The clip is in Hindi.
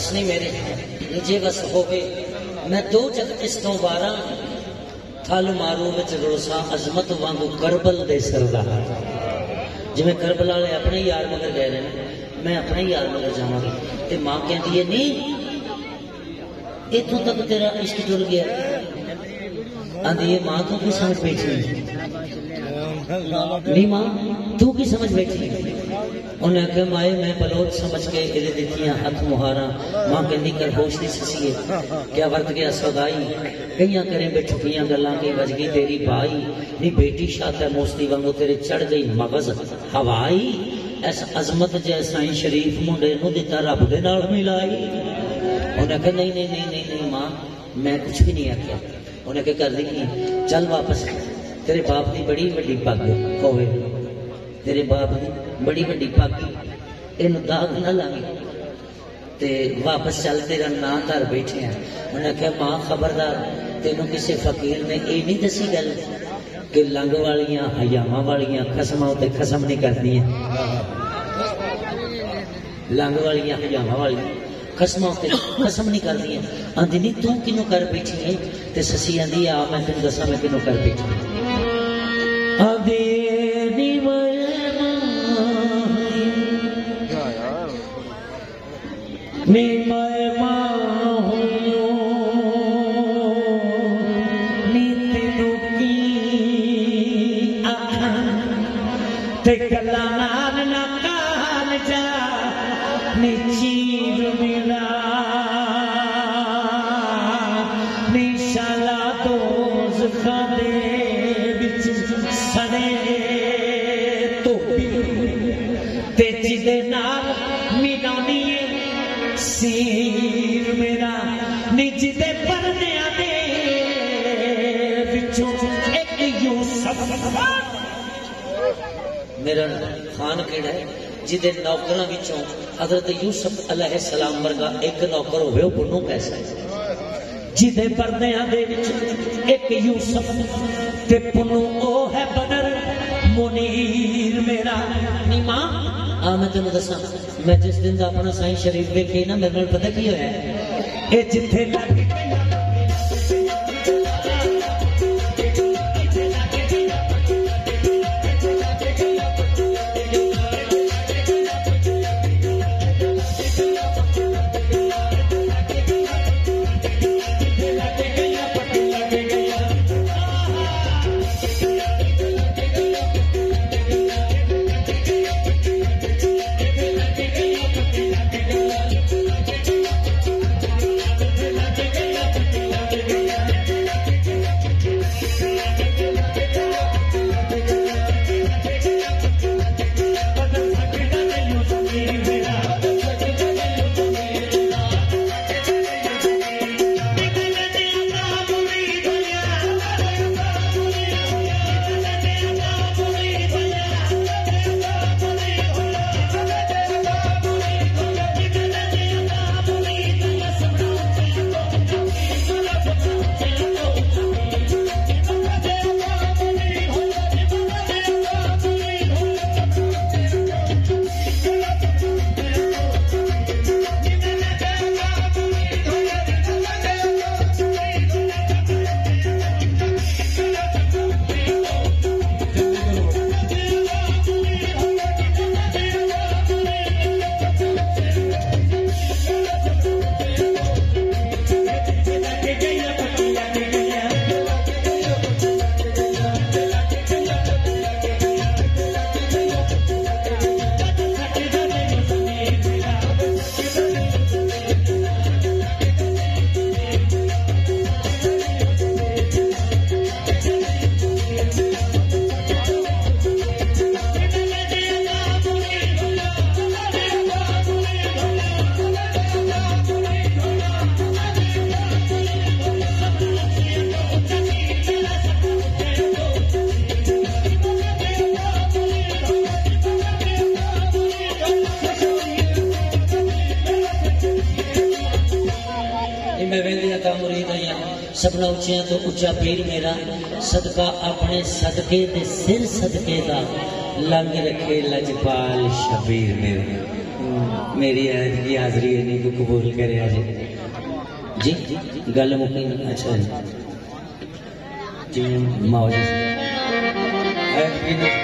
ਬਸ ਨਹੀਂ ਮੇਰੇ ਜੇ ਬਸ ਹੋਵੇ ਮੈਂ ਦੋ ਜਗਤ ਇਸ ਤੋਂ ਵਾਰਾਂ ਥਲ ਮਾਰੂ ਵਿੱਚ ਰੋਸਾ ਅਜ਼ਮਤ ਵਾਂਗੂ ਕਰਬਲ ਦੇ ਸਰਦਾਰ ਜਿਵੇਂ ਕਰਬਲਾ ਵਾਲੇ ਆਪਣੇ ਯਾਰ ਮਗਰ ਗਏ ਨੇ ਮੈਂ ਆਪਣੇ ਯਾਰ ਮਗਰ ਜਾਵਾਂਗੀ ਤੇ ਮਾਂ ਕਹਿੰਦੀ ਹੈ ਨਹੀਂ ਇੱਥੋਂ ਤੱਕ ਤੇਰਾ ਇਸ਼ਕ ਜੁੜ ਗਿਆ ਆਂਦੀ ਹੈ ਮਾਂ ਤੂੰ ਕੀ ਸਮਝ ਬੈਠੀ ਨਹੀਂ नहीं तू की समझ बैठी उन्हें कह, माए, मैं बलोच समझ के गिरे दिखिया, हथ मुहारा। माँ कहती कर होश नहीं ससीए। क्या वर्त गया सगाई कई करे बेठुकियाँ गल्ला के बज गई तेरी बाई। नी बेटी शात है मोस्ती वांगू तेरे चढ़ गई मगज। हवाई? इस अजमत जैसा ही शरीफ मुंडे दिता, रब दे नाल मिलाई। उन्हें कहा, नहीं नहीं नहीं नहीं नहीं, माँ, मैं कुछ भी नहीं आख्या उन्हें कहा, कर दी, चल वापस। ਤੇਰੇ ਬਾਪ ਦੀ ਬੜੀ ਵੱਡੀ ਪੱਗ ਹੋਵੇ ਤੇਰੇ ਬਾਪ ਦੀ ਬੜੀ ਵੱਡੀ ਪੱਗ ਇਹਨੂੰ ਦਾਗ ਨਾ ਲਾਵੀਂ ਤੇ ਵਾਪਸ ਚੱਲ ਤੇਰਾ ਨਾਂ ਧਰ ਬੈਠੇ ਆ ਉਹਨੇ ਆਖਿਆ ਮਾਂ ਖਬਰਦਾਰ ਤੈਨੂੰ ਕਿਸੇ ਫਕੀਰ ਨੇ ਇਹ ਨਹੀਂ ਦੱਸੀ ਗੱਲ ਕਿ ਲੰਗ ਵਾਲੀਆਂ ਹਯਾਵਾਂ ਵਾਲੀਆਂ ਖਸਮਾਂ ਉਤੇ ਖਸਮ ਨਹੀਂ ਕਰਦੀਆਂ ਲੰਗ ਵਾਲੀਆਂ ਹਯਾਵਾਂ ਵਾਲੀਆਂ ਖਸਮਾਂ ਉਤੇ ਖਸਮ ਨਹੀਂ ਕਰਦੀਆਂ ਆਂਦੀ ਨਹੀਂ ਤੂੰ ਕਿਨੂੰ ਕਰ ਬੈਠੀ ਹੈ ਤੇ ਸੱਸੀ ਆਂਦੀ ਆ ਮੈਂ ਤੈਨੂੰ ਦੱਸਾਂ ਮੈਂ ਕਿਨੂੰ ਕਰ ਬੈਠੀ নিময় মা হইও নিত দুঃখী আখা তেকলানার নাকাল যা নিচির মিলা। নিশালা দোজ খাদে বিচ সনে তো তেজিদে নাল মিলানি ਸੀਰ ਮੇਰਾ ਨੀ ਜਿਹਦੇ ਪਰਦਿਆਂ ਦੇ ਵਿੱਚੋਂ ਇੱਕ ਯੂਸਫ ਮੇਰਾ ਖਾਨ ਕਿਹੜਾ ਹੈ ਜਿਹਦੇ ਨੌਕਰਾਂ ਵਿੱਚੋਂ ਹਜ਼ਰਤ ਯੂਸਫ ਅਲੈਹਿ ਸਲਾਮ ਵਰਗਾ ਇੱਕ ਨੌਕਰ ਹੋਵੇ ਉਹ ਪੁੰਨੂ ਕੈਸਾ ਹੈ ਜਿਹਦੇ ਪਰਦਿਆਂ ਦੇ ਵਿੱਚ ਇੱਕ ਯੂਸਫ ਤੇ ਪੁੰਨੂ ਉਹ ਹੈ ਬਦਰ ਮੁਨੀਰ ਮੇਰਾ ਨੀ ਮਾਂ ਆ ਮੈਂ ਤੈਨੂੰ ਦੱਸਾਂ ਮੈਂ ਜਿਸ ਦਿਨ ਦਾ ਆਪਣਾ ਸਾਈਂ ਸ਼ਰੀਫ ਵੇਖੇ ਨਾ ਮੇਰੇ ਨਾਲ ਪਤਾ ਕੀ ਹੋਇਆ ਇਹ ਜਿੱਥੇ ਲੱਗ ਸਭਨਾ ਉੱਚਿਆਂ ਤੋਂ ਉੱਚਾ ਪੀਰ ਮੇਰਾ ਸਦਕਾ ਆਪਣੇ ਸਦਕੇ ਦੇ ਸਿਰ ਸਦਕੇ ਦਾ ਲੰਗ ਰੱਖੇ ਲਜਪਾਲ ਸ਼ਬੀਰ ਮੇਰਾ मेरी ऐद की हाजरी है नहीं को कबूल करे आज जी गल मुकी अच्छा जी जी माओ जी ऐद की